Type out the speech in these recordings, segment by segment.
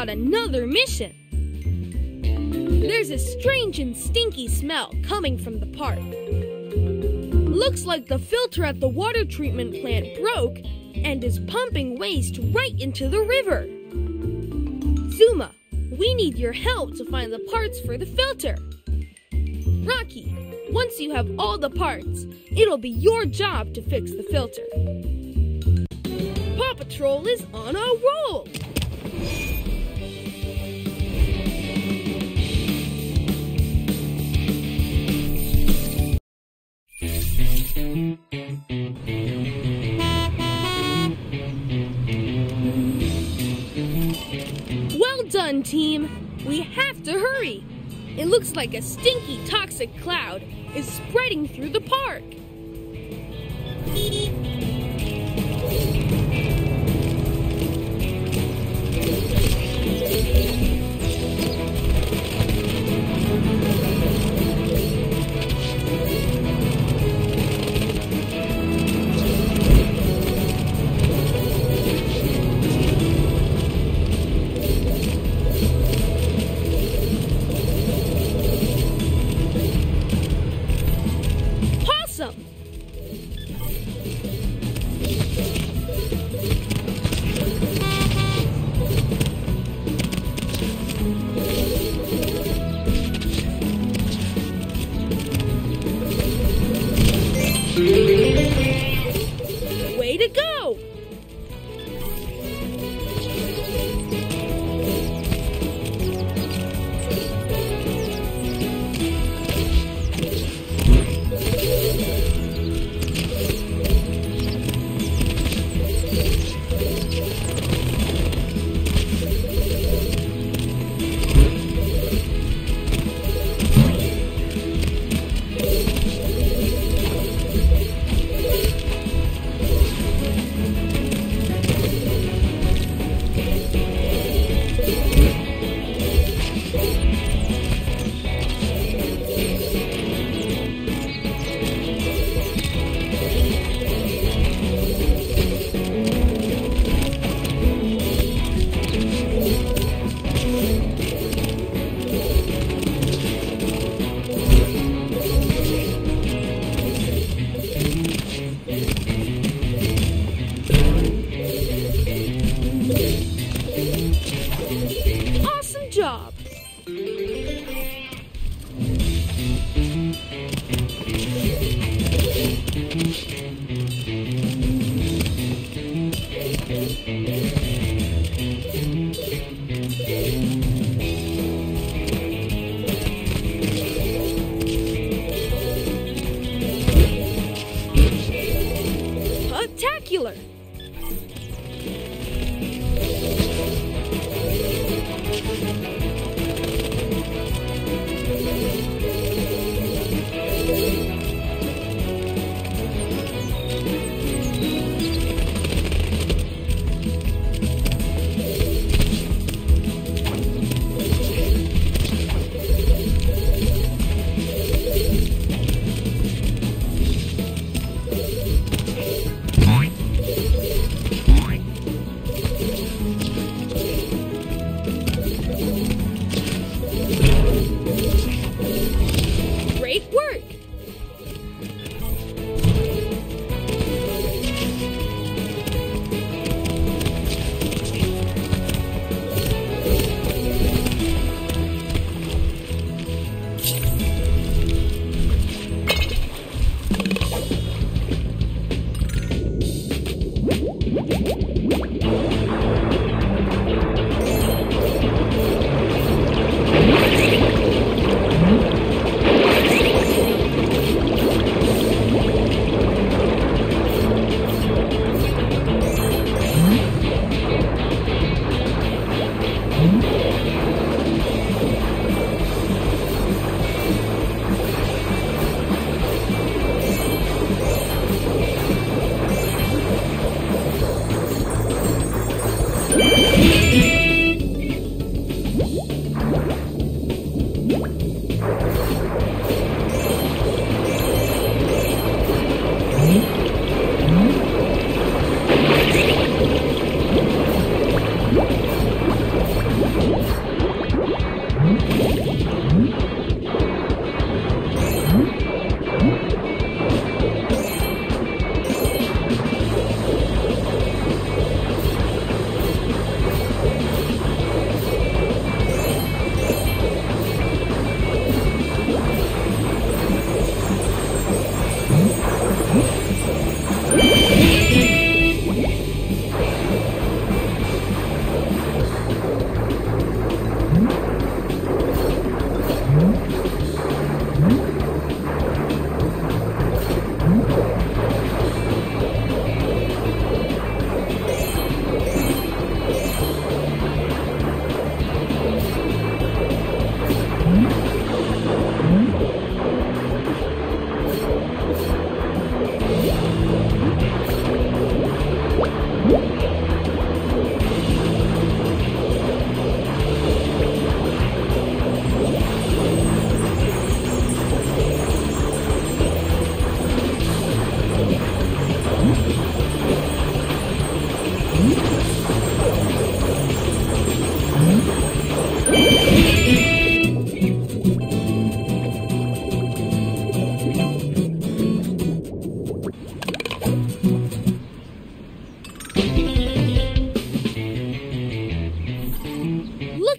got another mission. There's a strange and stinky smell coming from the park. Looks like the filter at the water treatment plant broke and is pumping waste right into the river. Zuma, we need your help to find the parts for the filter. Rocky, once you have all the parts, it'll be your job to fix the filter. Paw Patrol is on a roll! Well done, team! We have to hurry! It looks like a stinky, toxic cloud is spreading through the park. Job!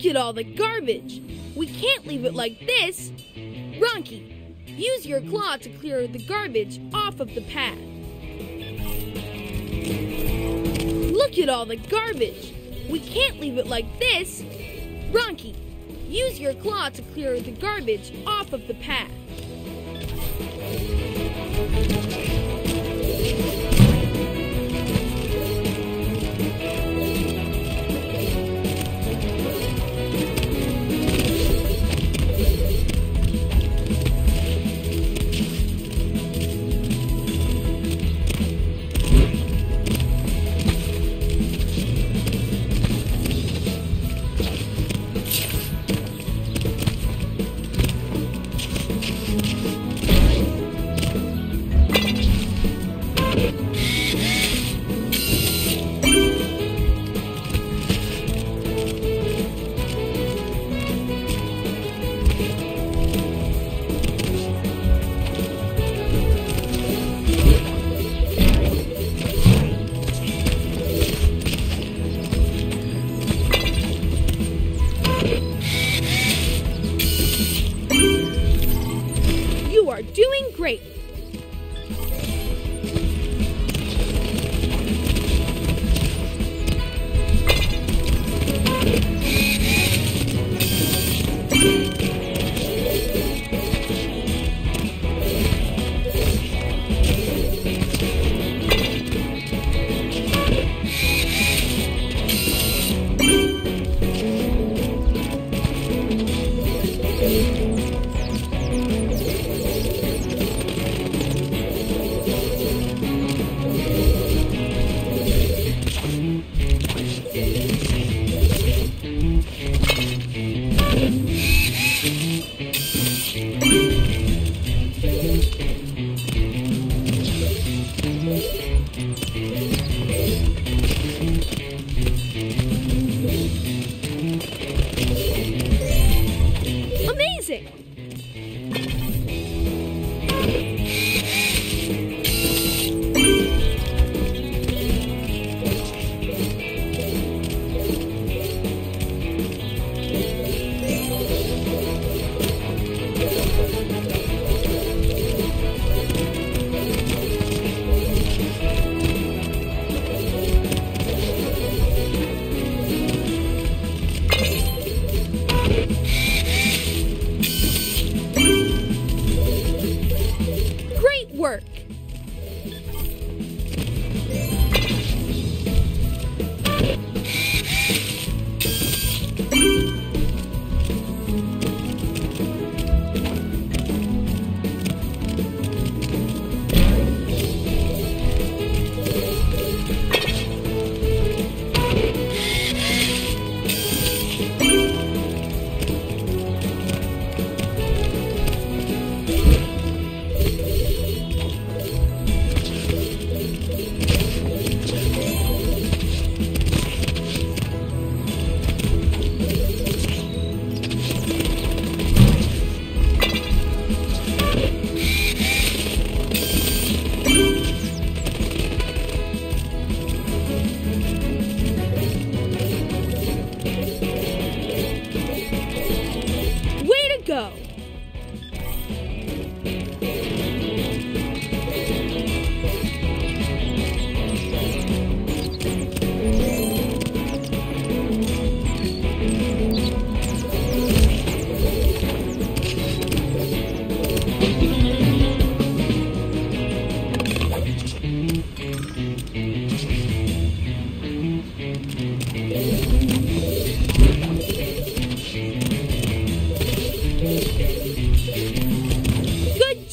Look at all the garbage. We can't leave it like this. Rocky, use your claw to clear the garbage off of the path. Look at all the garbage. We can't leave it like this. Rocky, use your claw to clear the garbage off of the path. Great. Amazing!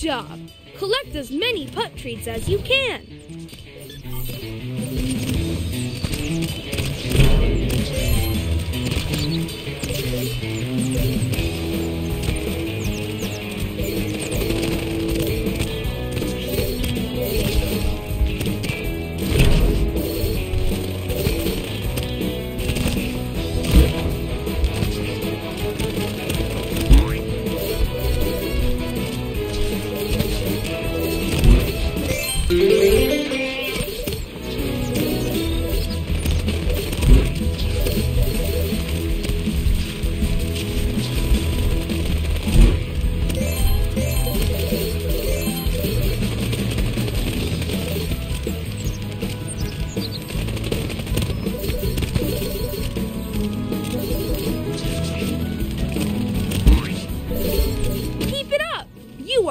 Job! Collect as many pup treats as you can.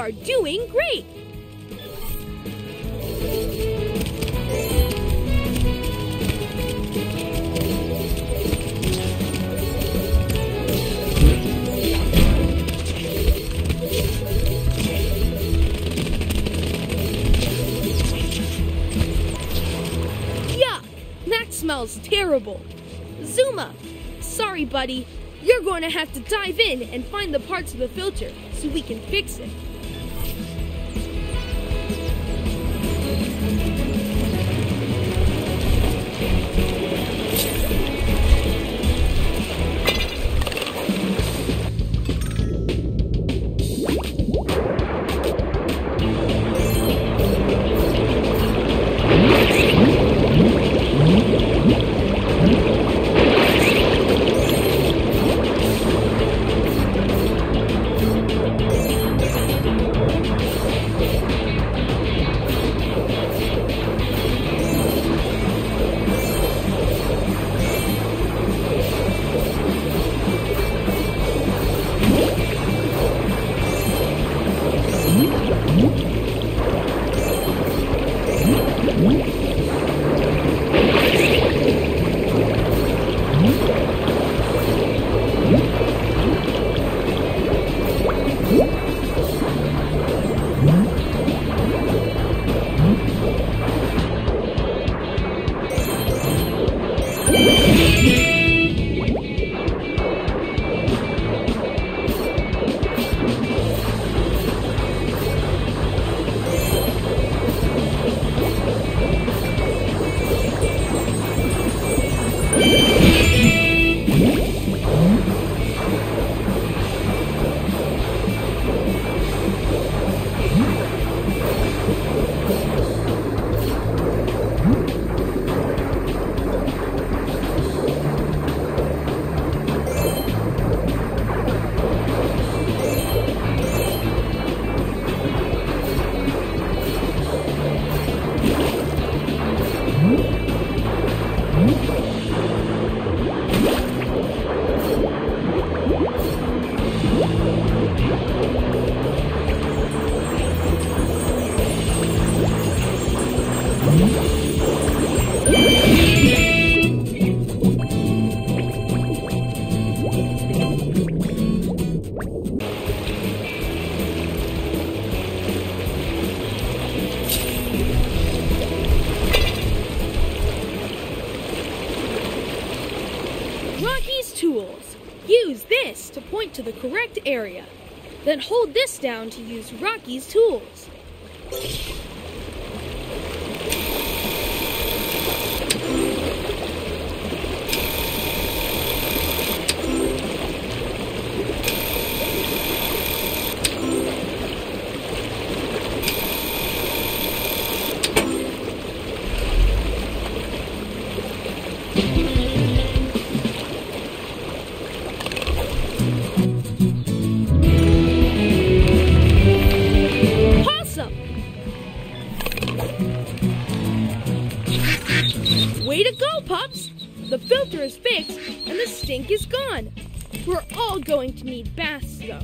Are doing great! Yuck! That smells terrible. Zuma, sorry, buddy. You're going to have to dive in and find the parts of the filter so we can fix it. Correct area. Then hold this down to use Rocky's tools. The filter is fixed and the stink is gone. We're all going to need baths, though.